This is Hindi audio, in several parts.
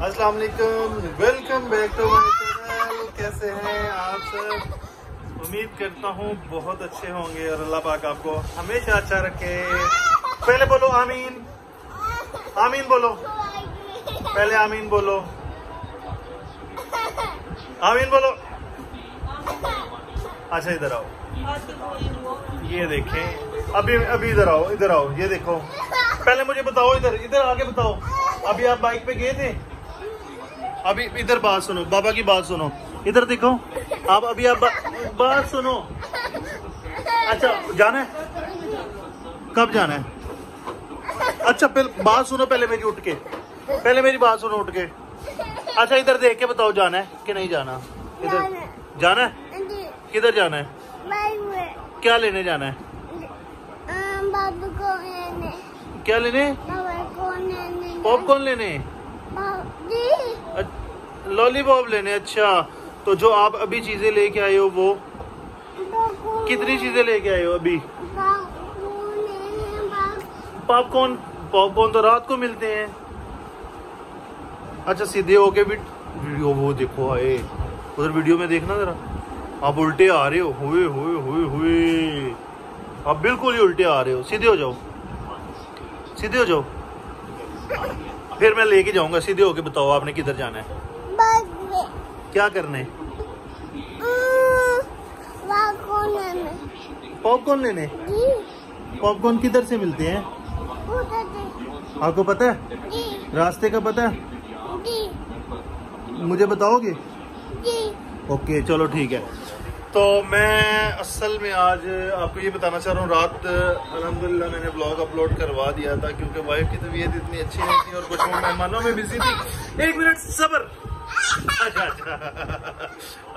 वालेकुम बैक टू माय चैनल कैसे हैं आप सब? उम्मीद करता हूँ बहुत अच्छे होंगे और अल्लाह पाक आपको हमेशा अच्छा रखे। पहले बोलो आमीन। आमीन बोलो। पहले आमीन बोलो। आमीन बोलो। अच्छा इधर आओ। ये देखें। अभी अभी इधर आओ इधर आओ। ये देखो। पहले मुझे बताओ इधर इधर आगे बताओ। अभी आप बाइक पे गए थे? अभी इधर बात सुनो बाबा की बात सुनो। इधर देखो आप अभी आप बा, बात सुनो। अच्छा जाना है? कब जाना है? अच्छा पहले बात सुनो पहले मेरी उठ के। पहले मेरी बात सुनो उठ के। अच्छा इधर देख के बताओ जाना है कि नहीं जाना। इधर जाना है। किधर जाना है? क्या लेने जाना है? बाबू को लेने। क्या लेने। पॉपकॉर्न लेने। लॉलीपॉप लेने अच्छा। तो जो आप अभी चीज़ें लेके आए हो, वो? कितनी चीज़ें लेके आए हो अभी? पॉपकॉर्न पॉपकॉर्न तो रात को मिलते हैं। अच्छा सीधे होके भी, वीडियो वो देखो, आए। उधर वीडियो में देखना जरा। आप उल्टे आ रहे हो। हुए हुए हुए हुए। आप बिल्कुल ही उल्टे आ रहे हो। सीधे हो जाओ। सीधे हो जाओ। फिर मैं लेके जाऊँगा सीधे होके बताओ आपने किधर जाना है। क्या करने पॉपकॉर्न लेने। पॉपकॉर्न किधर से मिलते हैं? आपको पता है? रास्ते का पता है? मुझे बताओगे? ओके चलो ठीक है। तो मैं असल में आज आपको ये बताना चाह रहा हूँ, रात अलहमदिल्ला मैंने ब्लॉग अपलोड करवा दिया था क्योंकि वाइफ की तबीयत इतनी अच्छी नहीं थी और कुछ मेहमानों में बिज़ी थी। एक मिनट सबर। अच्छा अच्छा।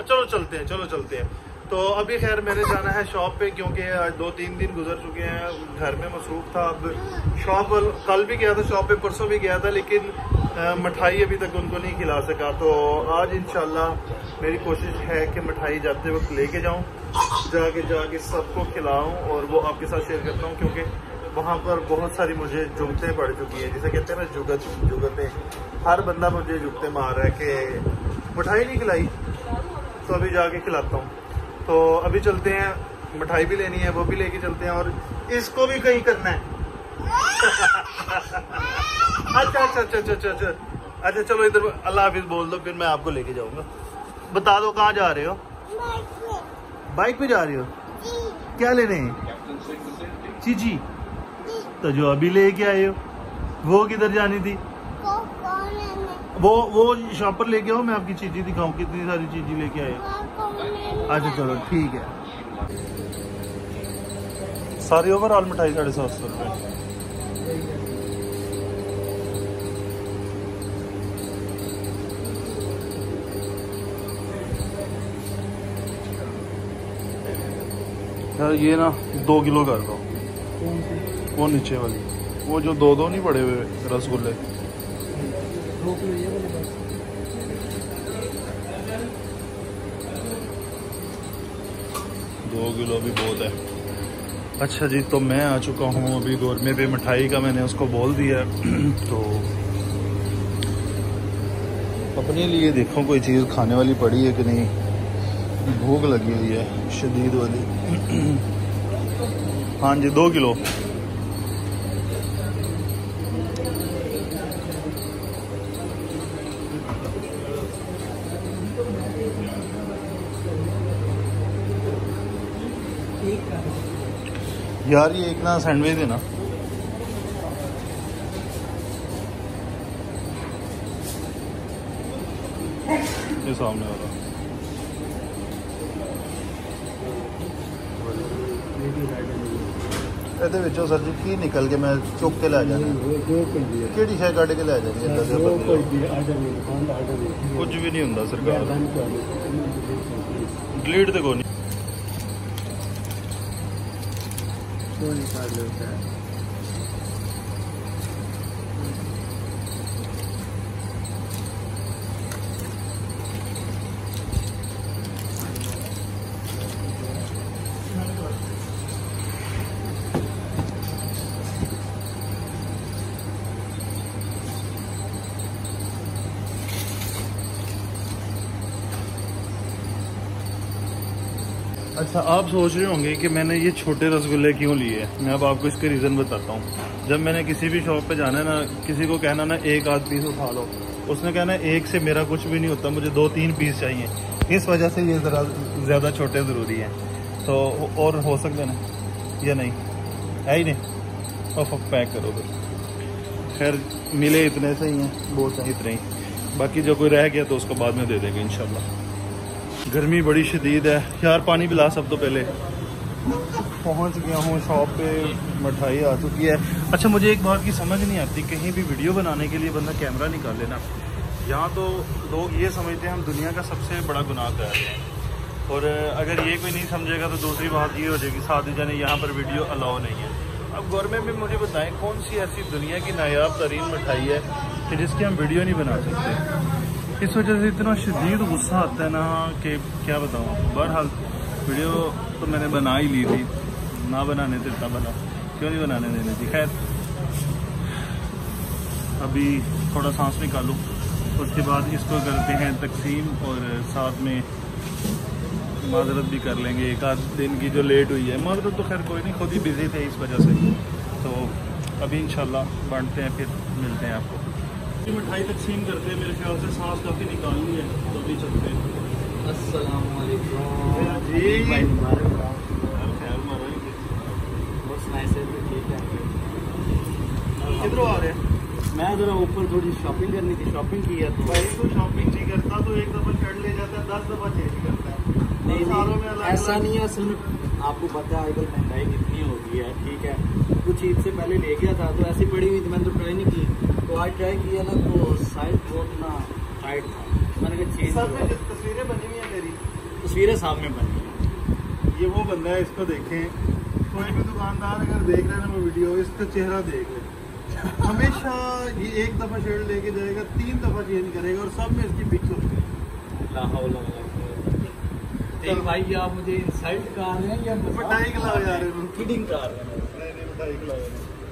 चलो, चलते हैं, चलो, चलते हैं। तो अभी खैर मैंने जाना है शॉप पे क्योंकि आज दो तीन दिन गुजर चुके हैं, घर में मसरूफ था अब। शॉप कल भी गया था शॉप पे परसों भी गया था, लेकिन मिठाई अभी तक उनको नहीं खिला सका तो आज इंशाल्लाह मेरी कोशिश है कि मिठाई जाते वक्त लेके जाऊँ, जाके जाके सबको खिलाऊं और वो आपके साथ शेयर करता हूँ, क्योंकि वहाँ पर बहुत सारी मुझे जुगतें पड़ चुकी हैं। जिसे कहते हैं ना, जुगत, जुगतें। हर बंदा मुझे जुगतें मार रहा है कि मिठाई नहीं खिलाई तो अभी जाके खिलाता हूँ। तो अभी चलते हैं, मिठाई भी लेनी है, वो भी लेके चलते हैं, और इसको भी कहीं करना है। अच्छा अच्छा अच्छा अच्छा अच्छा अच्छा। अच्छा चलो इधर अल्लाह हाफिज, बोल दो, फिर मैं आपको लेके जाऊँगा। बता दो, कहाँ जा रहे हो? बाइक पे जा रहे हो? क्या लेने चीची जी तो जो अभी लेके आए हो, वो किधर जानी थी? वो वो शॉप पर लेके आओ, मैं आपकी चीजी दिखाऊँ, कितनी सारी चीज़ें लेके आए हो। अच्छा चलो, ठीक है। सारी ओवरऑल मिठाई साढ़े सात सौ रुपये यार, ये ना दो किलो कर दो। वो नीचे वाली। वो जो दो दो नहीं पड़े हुए रसगुल्ले। दो किलो भी बहुत है। अच्छा जी तो मैं आ चुका हूँ अभी गोरमे पे। मिठाई का मैंने उसको बोल दिया। तो अपने लिए देखो, कोई चीज़ खाने वाली पड़ी है कि नहीं? भूख लगी हुई है, शदीद वाली। हाँ जी, दो किलो। यार, ये एक ना सैंडविच देना ये सामने वाला। ਇਹਦੇ ਵਿੱਚੋਂ ਸਰ ਜੀ ਕੀ ਨਿਕਲ ਕੇ ਮੈਂ ਚੁੱਕ ਕੇ ਲੈ ਜਾਣਾ? ਕਿਹੜੀ ਸ਼ੈ ਕੱਢ ਕੇ ਲੈ ਜਾਣੀ ਏਦਾਂ ਦੇ ਬੰਦੇ ਕੁਝ ਵੀ ਨਹੀਂ ਹੁੰਦਾ ਸਰਕਾਰ ਡਿਲੀਟ ਤੇ। ਕੋਈ ਨਹੀਂ। अच्छा आप सोच रहे होंगे कि मैंने ये छोटे रसगुल्ले क्यों लिए? मैं अब आपको इसके रीज़न बताता हूँ। जब मैंने किसी भी शॉप पे जाना है ना, किसी को कहना ना, एक आध पीस उठा लो। उसने कहना एक से मेरा कुछ भी नहीं होता, मुझे दो तीन पीस चाहिए। इस वजह से ये ज़रा ज़्यादा छोटे ज़रूरी हैं। तो और हो सकते ना, या नहीं? है ही नहीं? और पैक करो फिर। खैर, मिले इतने से ही हैं, बहुत इतने ही। बाकी जो कोई रह गया तो उसको बाद में दे देंगे, इंशाल्लाह। गर्मी बड़ी शदीद है। यार, पानी पिला सब तो पहले। पहुँच गया हूँ शॉप पे, मिठाई आ चुकी है। अच्छा मुझे एक बात की समझ नहीं आती। कहीं भी वीडियो बनाने के लिए बंदा कैमरा निकाल लेना। यहाँ तो लोग ये समझते हैं, हम दुनिया का सबसे बड़ा गुनाह कर रहे हैं। और अगर ये कोई नहीं समझेगा तो दूसरी बात ये हो जाएगी साथ ही जाने, यहाँ पर वीडियो अलाउ नहीं है। अब गवर्नमेंट में मुझे बताएँ, कौन सी ऐसी दुनिया की नायाब तरीन मिठाई है कि जिसकी हम वीडियो नहीं बना सकते? इस वजह से इतना शदीद गुस्सा आता है ना कि क्या बताऊँ बहरहाल वीडियो तो मैंने बना ही ली थी। ना बनाने इतना बना। क्यों नहीं बनाने देने थी खैर, अभी थोड़ा सांस निकालूँ। उसके बाद इसको करते हैं तकसीम और साथ में माजरत भी कर लेंगे। एक आध दिन की जो लेट हुई है। माजरत तो खैर कोई नहीं, खुद ही बिज़ी थे इस वजह से। तो अभी इंशाल्लाह बांटते हैं, फिर मिलते हैं आपको। मिठाई तकसीम करते हैं मेरे ख्याल से सांस काफ़ी निकालनी है तो भी चलते हैं। किधरों आ रहे हैं? मैं जरा ऊपर थोड़ी शॉपिंग करनी थी शॉपिंग की है तो। भाई तो शॉपिंग नहीं करता तो एक दफ़ा शर्ट ले जाता है दस दफ़ा चेंज करता है। नहीं, सालों में ऐसा नहीं है असल में आपको पता है आजकल महँगाई कितनी हो गई है ठीक है। कुछ ईद से पहले ले गया था तो ऐसी पड़ी हुई थी मैंने तो ट्राई नहीं की। तो आज ट्राई किया ना तो साइज़ बहुत ना टाइट था। मैंने कहा चेंज सब में। तस्वीरें बनी हुई है मेरी। तस्वीरें सामने बनी हैं। ये वो बंदा है इसको देखें। कोई भी दुकानदार अगर देख रहे हैं ना वो वीडियो इसका चेहरा देख ले। हमेशा ये एक दफ़ा शर्ट लेके जाएगा तीन दफ़ा चेंज करेगा और सब में इसकी पिक्स होती है भाई आप मुझे इंसल्ट कर रहे हैं या मिठाई खिलाओ यार। इनको। किडिंग कर रहे हैं? मिठाई खिलाओ।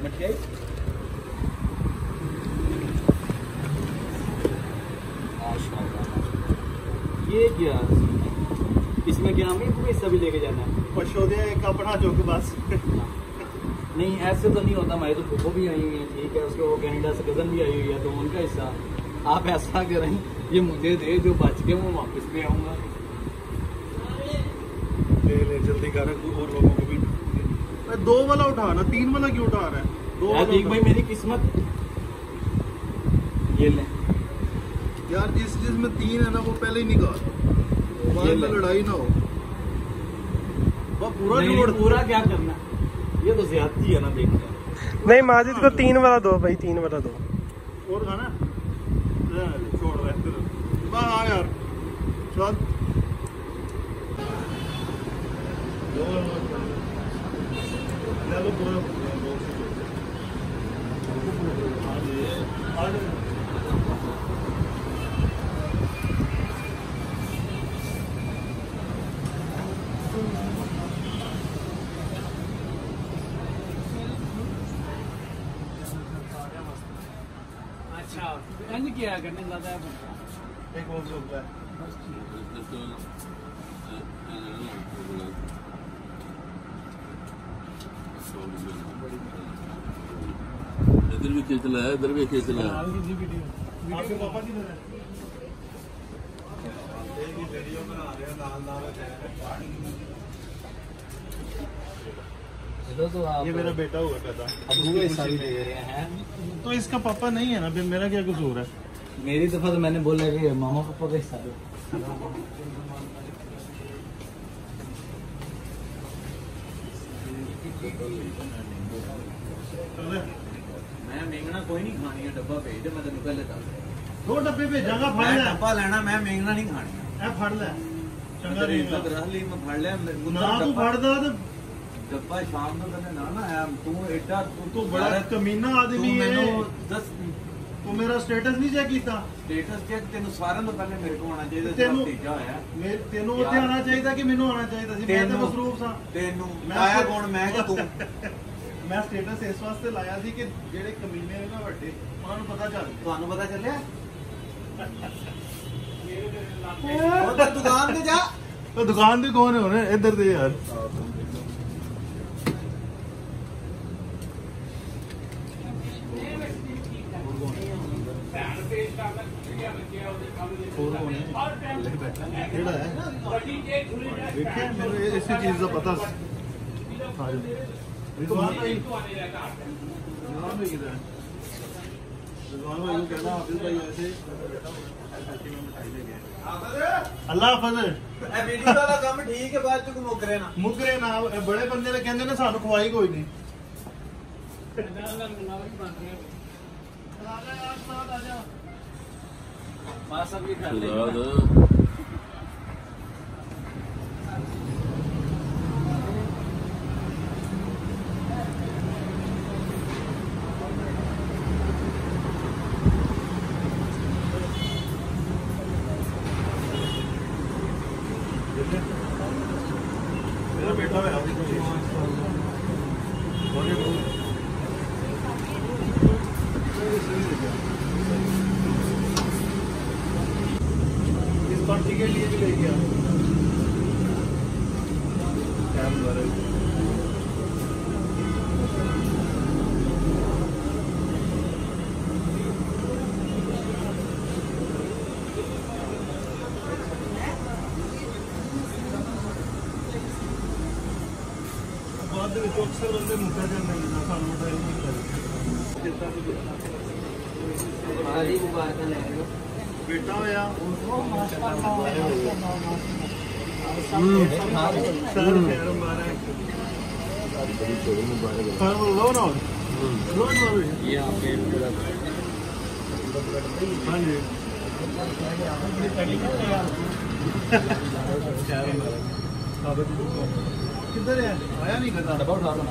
मिठाई माशाल्लाह। ये क्या? इसमें क्या हमें भी लेके जाना है? पशोदिया एक अपना चौक बस। नहीं ऐसे तो नहीं होता हमारी तो फूफो भी आई हुई है ठीक है उसके वो कनाडा से कज़न भी आई हुई है तो उनका हिस्सा। आप ऐसा करें ये मुझे दे जो बच के मैं वापस ले आऊँगा। ले ले जल्दी कर और लोगों को भी। दो वाला उठा ना तीन वाला क्यों उठा रहा है? दो वाला भाई मेरी किस्मत। ये ले। यार जिस जिसमें तीन है ना वो पहले ही निकाल। बाद में लड़ाई ना हो। वह पूरा नहीं, जोड़ पूरा क्या करना? ये तो ज्यादती है ना देखना नहीं माजिद को तीन वाला दो भाई तीन वाला दो। और खाना रहने दे, छोड़ रहा वाह यार। चल। ले लो पूरा। आ जाओ। किया करने ज़्यादा एक और सूख ले इधर भी खींचना है इधर भी खींचना है। आपके पापा की तरह चलो तो ये मेरा बेटा हुआ पैदा अबू का हिस्सा भी ले रहे हैं। तो इसका पापा नहीं है ना मेरा क्या कसूर है? मेरी दफा तो मैंने बोला कि मामा पापा का हिस्सा दो मैं मेंगना कोई नहीं खानी है डब्बा भेज दे मैं तेन पहले दस दो डब्बे भेजांगा फड़ मैं ले डब्बा लेना मैं मेंगना नहीं खानी ए फड़ ले चंगा तेरी रहेगा इज्जत रह ली मैं फड़ लिया ना तू फड़दा ते डब्बा शाम ਨੂੰ ਤੈਨੂੰ ਨਾ ਨਾ ਆਇਆ ਤੂੰ ਐਡਾ तू बड़ा कमीना ਤੂੰ आदमी है ਮੈਨੂੰ ਦੱਸ ਤੂੰ ਮੇਰਾ ਸਟੇਟਸ ਨਹੀਂ ਚੈੱਕ ਕੀਤਾ। ਸਟੇਟਸ ਚੈੱਕ ਤੈਨੂੰ ਸਾਰਿਆਂ ਤੋਂ ਪਹਿਲੇ ਮੇਰੇ ਕੋਲ ਆਉਣਾ ਚਾਹੀਦਾ ਤੈਨੂੰ ਤੀਜਾ ਹੋਇਆ। ਮੇਰੇ ਤੈਨੂੰ ਉੱਥੇ ਆਉਣਾ ਚਾਹੀਦਾ ਕਿ ਮੈਨੂੰ ਆਉਣਾ ਚਾਹੀਦਾ ਸੀ? ਮੈਂ ਤਾਂ ਮਸਰੂਫ ਸਾਂ। ਤੈਨੂੰ ਆਇਆ ਕੌਣ? ਮੈਂ ਕਿ ਤੂੰ। ਮੈਂ ਸਟੇਟਸ ਇਸ ਵਾਸਤੇ ਲਾਇਆ ਸੀ ਕਿ ਜਿਹੜੇ ਕਮੀਨੇ ਨੇ ਨਾ ਵੱਡੇ ਉਹਨਾਂ ਨੂੰ ਪਤਾ ਚੱਲ ਤੁਹਾਨੂੰ ਪਤਾ ਚੱਲਿਆ? ਉਹ ਦੁਕਾਨ ਤੇ ਜਾ। ਉਹ ਦੁਕਾਨ ਤੇ ਕੌਣ ਹੋਣੇ? ਇੱਧਰ ਤੇ ਯਾਰ। ਵੇਖਿਆ ਮੈਨੂੰ ਇਹ- ਇਸੇ ਚੀਜ਼ ਦਾ ਪਤਾ ਸੀ ਹਾਂ ਜੀ ਰਿਜ਼ਵਾਨ ਭਾਈ ਰਿਜ਼ਵਾਨ ਭਾਈ ਕਿਧਰ ਹੈ ਰਿਜ਼ਵਾਨ ਭਾਈ ਨੂੰ ਕਹਿਣਾ ਹਾਫਿਜ਼ ਭਾਈ ਵੈਸੇ ਅੱਲਾ ਹਾਫਿਜ਼ ਇਹ ਵੀਡੀਓ ਵਾਲਾ ਕੰਮ ਠੀਕ ਹੈ ਬਾਅਦ ਚ ਮੁਕਰੇ ਨਾ ਮੁਕਰੇ ਨਾ ਇਹ ਬੜੇ ਬੰਦੇ ਨੇ ਕਹਿੰਦੇ ਨੇ ਸਾਨੂੰ ਖਵਾਈ ਕੋਈ ਨਹੀਂ ਮਾਸਾ ਵੀ ਖਾ ਸਲਾਦ बैठा हुआ ಅದು ವಿಪಕ್ಷದಲ್ಲೇ ಮುಖಂಡರು ನಾನು ಡ್ರೈವಿಂಗ್ ಇರ್ತಾರೆ बेटा होया सर खैर मुबारक। सर लो ना। लो ना ये आपके हाँ जी। खैर मुबारक। किधर है आया नहीं करना डब्बा उठा दो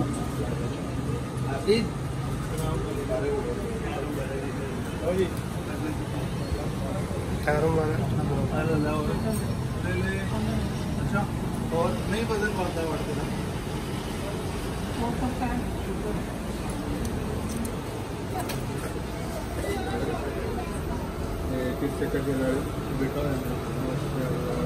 प्लीज़ अठारह वाला अच्छा और नहीं वज़न बढ़ता है बढ़ते ना फिर से करके बेटा है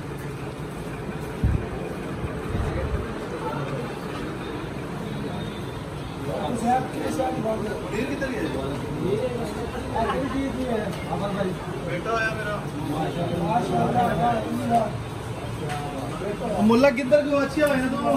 मुल्ला किधर क्यों? अच्छी हैं दोनों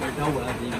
बैठा हुआ है तीन बाईस में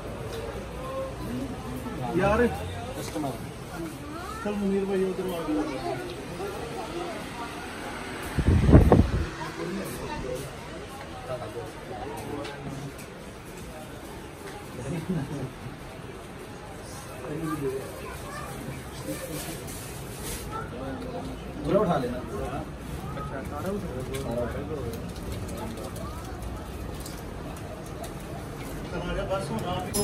ਯਾਰ कस्टमर। चल मुनीर भाई उधर आ गया पूरा उठा लेना। हमारे पास हूँ आपको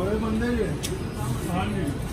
बड़े बंदे जी हाँ जी।